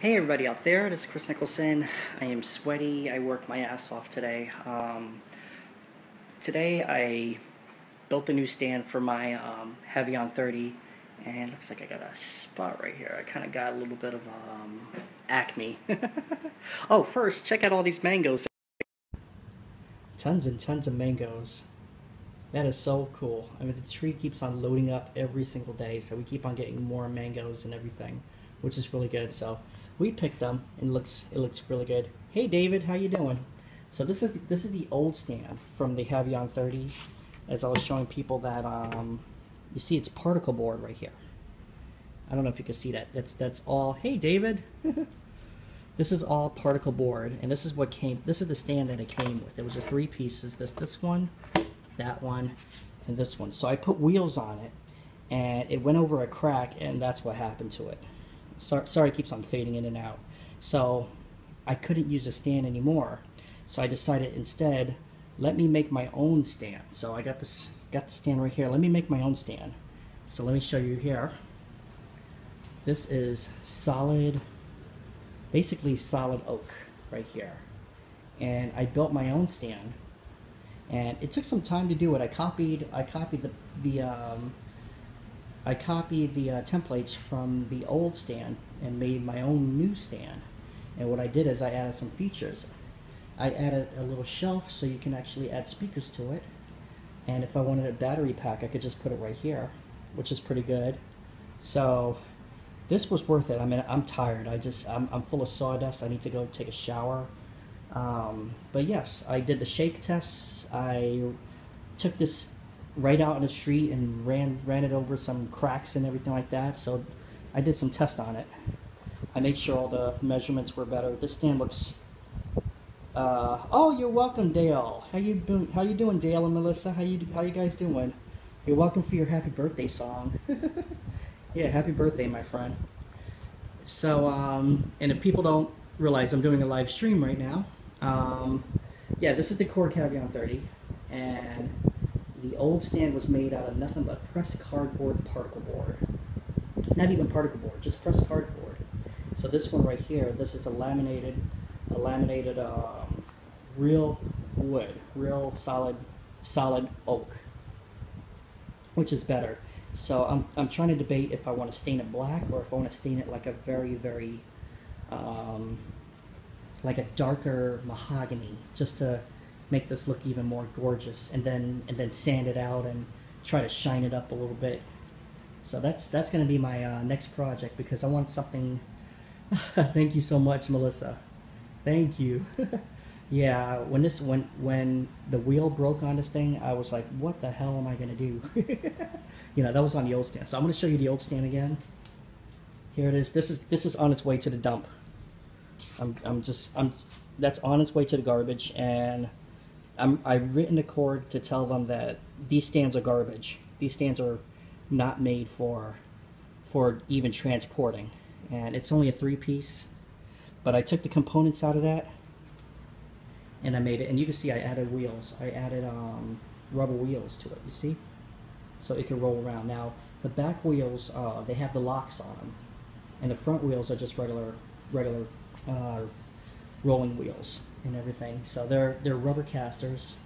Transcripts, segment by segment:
Hey everybody out there, this is Kris Nicholson. I am sweaty. I worked my ass off today. Um, today I built a new stand for my um, Havian 30 and looks like I got a spot right here. I kind of got a little bit of um, acne. oh, first, check out all these mangoes. Tons and tons of mangoes. That is so cool. I mean, the tree keeps on loading up every single day, so we keep on getting more mangoes and everything, which is really good. So we picked them, and it looks it looks really good. Hey, David, how you doing? So this is this is the old stand from the Havian 30. As I was showing people that um, you see, it's particle board right here. I don't know if you can see that. That's that's all. Hey, David. this is all particle board, and this is what came. This is the stand that it came with. It was just three pieces. This this one, that one, and this one. So I put wheels on it, and it went over a crack, and that's what happened to it. So, sorry, it keeps on fading in and out. So I couldn't use a stand anymore. So I decided instead, let me make my own stand. So I got this, got the stand right here. Let me make my own stand. So let me show you here. This is solid, basically solid oak right here. And I built my own stand and it took some time to do it. I copied I copied the the um, I copied the uh, templates from the old stand and made my own new stand. And what I did is I added some features. I added a little shelf so you can actually add speakers to it. And if I wanted a battery pack, I could just put it right here, which is pretty good. So this was worth it. I mean, I'm tired. I just I'm, I'm full of sawdust. I need to go take a shower. Um, but yes, I did the shake tests. I took this right out in the street and ran ran it over some cracks and everything like that. So I did some tests on it. I made sure all the measurements were better. This stand looks. Uh, oh, you're welcome, Dale. How you doing? How you doing, Dale and Melissa? How you how you guys doing? You're welcome for your happy birthday song. yeah, happy birthday, my friend. So, um, and if people don't realize I'm doing a live stream right now, um, yeah, this is the Korg Havian 30, and the old stand was made out of nothing but pressed cardboard particle board. Not even particle board, just pressed cardboard. So this one right here, this is a laminated, a laminated um, real wood, real solid, solid oak, which is better. So I'm, I'm trying to debate if I want to stain it black or if I want to stain it like a very, very, um, like a darker mahogany, just to make this look even more gorgeous and then and then sand it out and try to shine it up a little bit. So that's that's going to be my uh, next project because I want something thank you so much Melissa. Thank you. Yeah when this when when the wheel broke on this thing I was like what the hell am I going to do? You know that was on the old stand. So I'm going to show you the old stand again. Here it is. This is this is on its way to the dump. I'm, I'm just I'm that's on its way to the garbage and I'm, I've written a Korg to tell them that these stands are garbage. These stands are not made for for even transporting. And it's only a three piece. But I took the components out of that and I made it. And you can see I added wheels. I added um, rubber wheels to it, you see? So it can roll around. Now, the back wheels, uh, they have the locks on them. And the front wheels are just regular, regular uh, rolling wheels and everything. So they're they're rubber casters.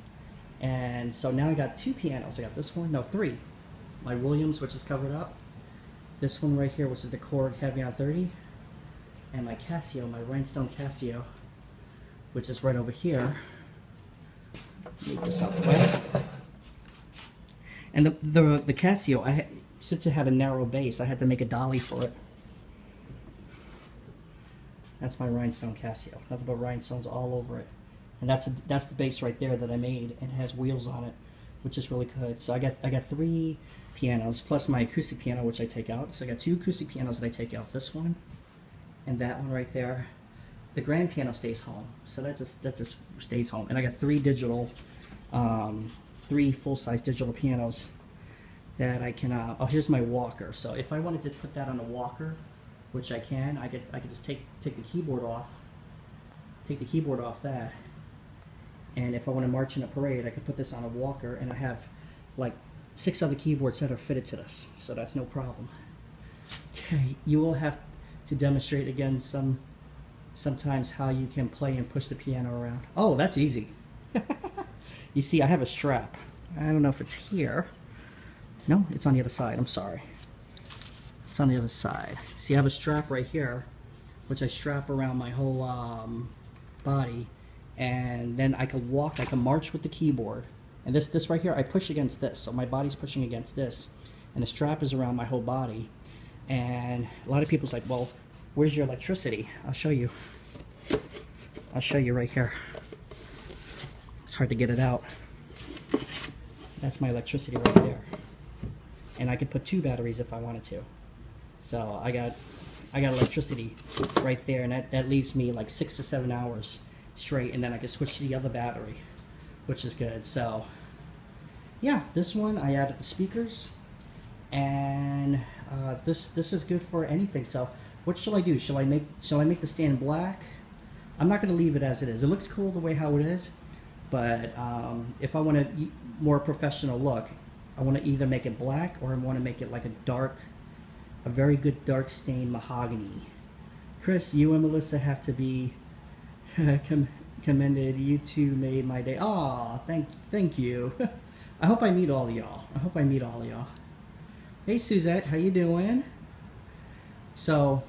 And so now I got two pianos. I got this one, no, three. My Williams, which is covered up. This one right here, which is the Korg Havian 30. And my Casio, my Rhinestone Casio, which is right over here. Move this out the way. And the, the, the Casio, I since it had a narrow base, I had to make a dolly for it. That's my rhinestone Casio. Nothing but rhinestones all over it. And that's a, that's the base right there that I made and has wheels on it, which is really good. So I got I got three pianos plus my acoustic piano which I take out. So I got two acoustic pianos that I take out. This one and that one right there. The grand piano stays home. So that just that just stays home. And I got three digital um, three full-size digital pianos that I can uh, oh here's my walker. So if I wanted to put that on a walker which I can. I could I could just take take the keyboard off, take the keyboard off that, and if I want to march in a parade, I could put this on a walker, and I have like six other keyboards that are fitted to this, so that's no problem. Okay, you will have to demonstrate again some sometimes how you can play and push the piano around. Oh, that's easy. you see, I have a strap. I don't know if it's here. No, it's on the other side. I'm sorry. It's on the other side. See, I have a strap right here, which I strap around my whole um, body, and then I can walk, I can march with the keyboard. And this, this right here, I push against this, so my body's pushing against this, and the strap is around my whole body. And a lot of people's like, well, where's your electricity? I'll show you. I'll show you right here. It's hard to get it out. That's my electricity right there. And I could put two batteries if I wanted to. So I got I got electricity right there and that, that leaves me like six to seven hours straight and then I can switch to the other battery, which is good. So yeah, this one I added the speakers and uh, this this is good for anything. So what shall I do? Shall I make shall I make the stand black? I'm not going to leave it as it is. It looks cool the way how it is, but um, if I want a more professional look, I want to either make it black or I want to make it like a dark, a very good dark stain mahogany. Chris, you and Melissa have to be com commended. You two made my day. Aw, thank thank you. I hope I meet all y'all. I hope I meet all y'all. Hey Suzette, how you doing? So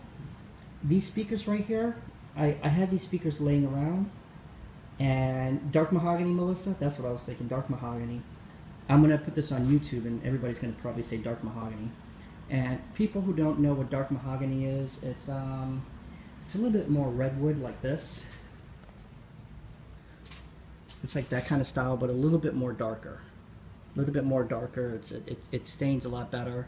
these speakers right here, I, I had these speakers laying around and dark mahogany, Melissa, that's what I was thinking, dark mahogany. I'm gonna put this on YouTube and everybody's gonna probably say dark mahogany. And people who don't know what dark mahogany is, it's um, it's a little bit more redwood like this. It's like that kind of style, but a little bit more darker. A little bit more darker. It's it, it stains a lot better,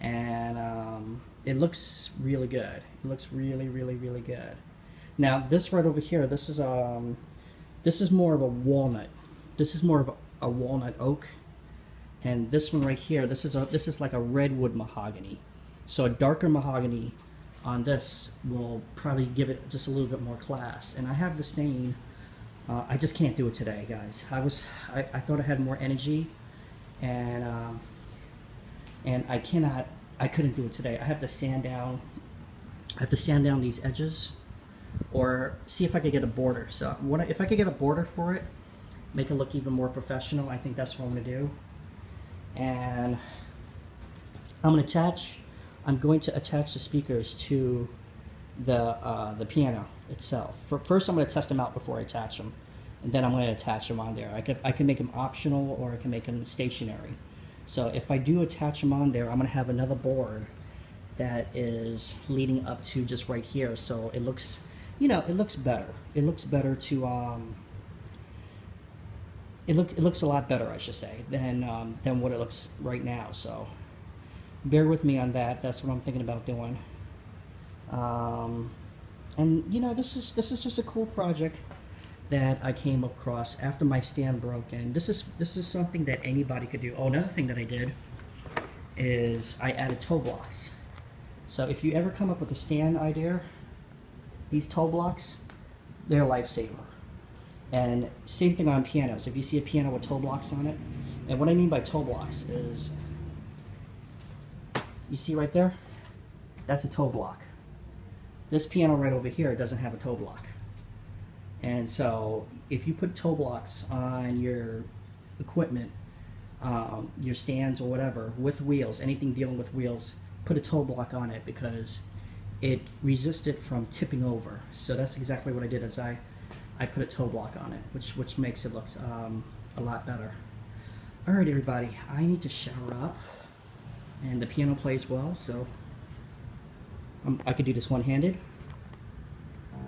and um, it looks really good. It looks really, really, really good. Now this right over here, this is um, this is more of a walnut. This is more of a, a walnut oak, and this one right here, this is a this is like a redwood mahogany. So a darker mahogany on this will probably give it just a little bit more class. And I have the stain. Uh, I just can't do it today, guys. I was I, I thought I had more energy, and um, and I cannot I couldn't do it today. I have to sand down, I have to sand down these edges or see if I could get a border. So what if I could get a border for it, make it look even more professional, I think that's what I'm gonna do. And I'm gonna attach, I'm going to attach the speakers to the, uh, the piano itself. For, first I'm gonna test them out before I attach them. And then I'm gonna attach them on there. I could, I can make them optional or I can make them stationary. So if I do attach them on there, I'm gonna have another board that is leading up to just right here. So it looks, you know, it looks better. It looks better to, um, it, look, it looks a lot better, I should say, than, um, than what it looks right now. So bear with me on that. That's what I'm thinking about doing. Um, and you know, this is, this is just a cool project that I came across after my stand broke and this is this is something that anybody could do. Oh, another thing that I did is I added toe blocks. So if you ever come up with a stand idea, these toe blocks, they're a lifesaver. And same thing on pianos. If you see a piano with toe blocks on it, and what I mean by toe blocks is, you see right there? That's a toe block. This piano right over here doesn't have a toe block. And so if you put toe blocks on your equipment, um, your stands or whatever, with wheels, anything dealing with wheels, put a toe block on it because it resists it from tipping over. So that's exactly what I did as I, I put a toe block on it, which, which makes it look um, a lot better. All right, everybody, I need to shower up. And the piano plays well, so um, I could do this one-handed.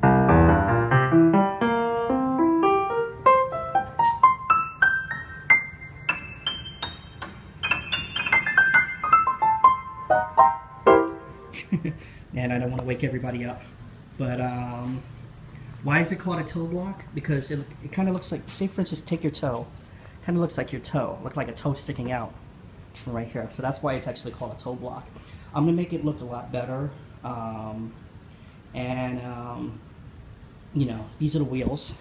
and I don't want to wake everybody up. But um, why is it called a toe block? Because it, it kind of looks like, say for instance, take your toe. kind of looks like your toe, look like a toe sticking out right here. So that's why it's actually called a toe block. I'm gonna make it look a lot better. Um, and um, you know, these are the wheels.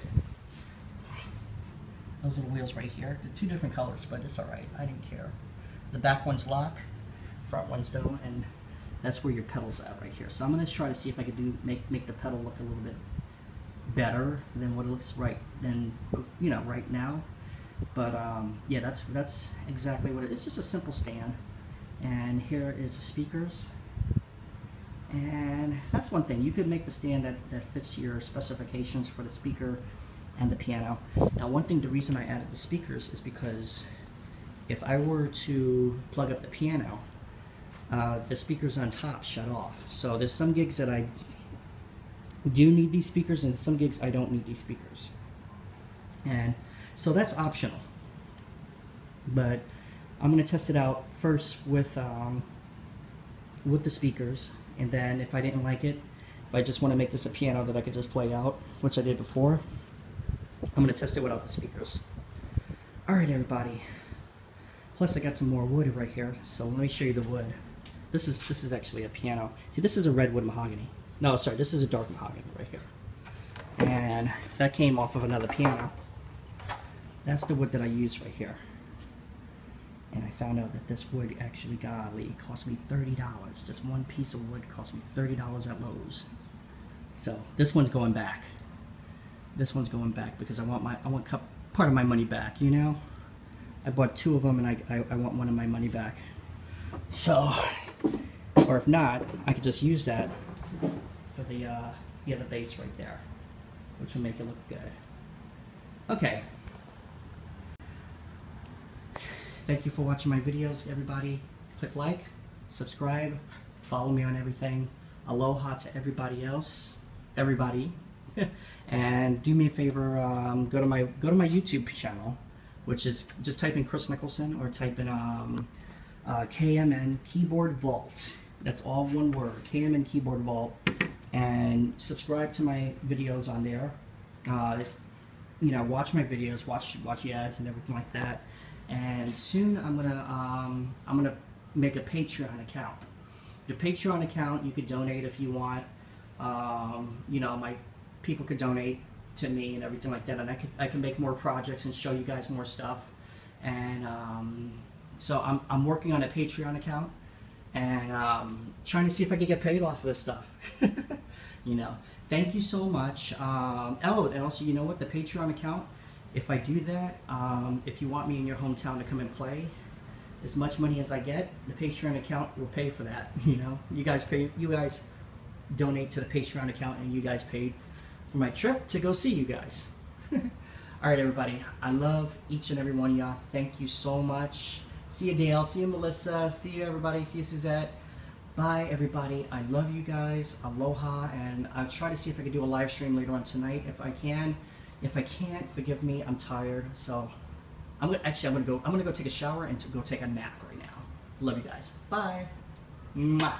Those are the wheels right here. They're two different colors, but it's all right. I didn't care. The back one's lock, front one's don't, and That's where your pedal's at right here. So I'm gonna try to see if I can do make make the pedal look a little bit better than what it looks right than you know right now. But um, yeah, that's that's exactly what it is. It's just a simple stand, and here is the speakers. And that's one thing. You could make the stand that, that fits your specifications for the speaker and the piano. Now, one thing, the reason I added the speakers is because if I were to plug up the piano, uh, the speakers on top shut off. So there's some gigs that I do need these speakers and some gigs I don't need these speakers. And so that's optional. But I'm going to test it out first with um, with the speakers and then if I didn't like it, if I just want to make this a piano that I could just play out, which I did before, I'm going to test it without the speakers. Alright everybody. Plus I got some more wood right here, so let me show you the wood. This is this is actually a piano. See, this is a redwood mahogany. No, sorry, this is a dark mahogany right here. And that came off of another piano. That's the wood that I use right here and I found out that this wood actually, golly, cost me $30. Just one piece of wood cost me $30 at Lowe's. So this one's going back. This one's going back because I want my I want part of my money back, you know? I bought two of them and I, I, I want one of my money back. So, or if not, I could just use that for the, uh, yeah, the base right there, which will make it look good. Okay, Thank you for watching my videos, everybody. Click like, subscribe, follow me on everything. Aloha to everybody else, everybody. and do me a favor, um, go to my go to my YouTube channel, which is just type in Kris Nicholson or type in um, uh, KMN Keyboard Vault. That's all one word, KMN Keyboard Vault. And subscribe to my videos on there. Uh, you know, watch my videos, watch watch the ads and everything like that and soon I'm gonna um, I'm gonna make a Patreon account. The Patreon account you could donate if you want. Um, you know, my people could donate to me and everything like that, and I can I can make more projects and show you guys more stuff. And um, so I'm I'm working on a Patreon account and um, trying to see if I can get paid off of this stuff. you know, thank you so much. Um, oh, and also, you know what? The Patreon account if I do that, um, if you want me in your hometown to come and play, as much money as I get, the Patreon account will pay for that. You know, you guys pay, you guys donate to the Patreon account, and you guys paid for my trip to go see you guys. All right, everybody. I love each and every one of y'all. Thank you so much. See you, Dale. See you, Melissa. See you, everybody. See you, Suzette. Bye, everybody. I love you guys. Aloha, and I'll try to see if I can do a live stream later on tonight if I can. If I can't, forgive me. I'm tired. So I'm gonna actually I'm gonna go I'm gonna go take a shower and to go take a nap right now. Love you guys. Bye. Mwah.